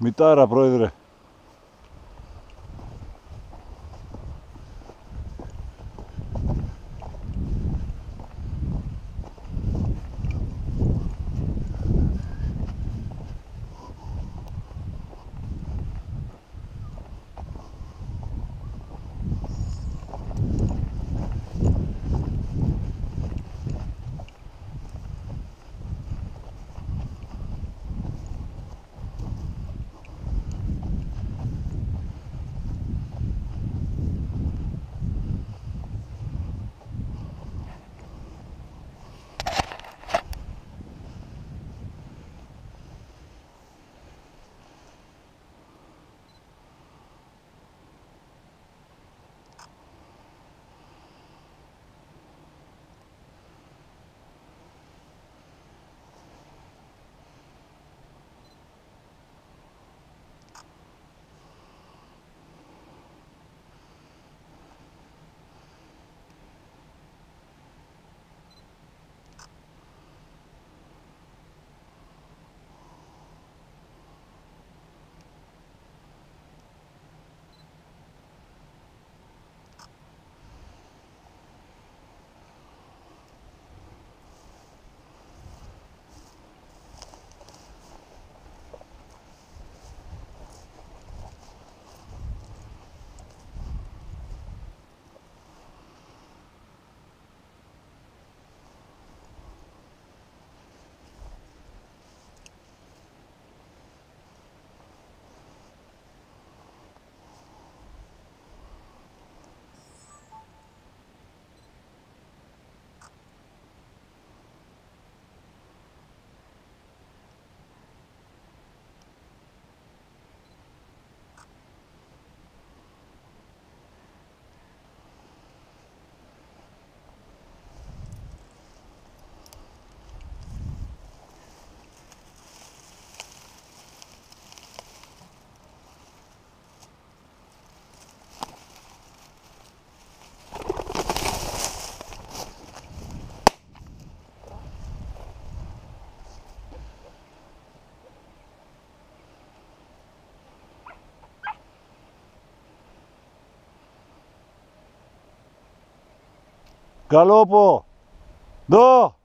Μητάρα, πρόεδρε. Galoppo! Do!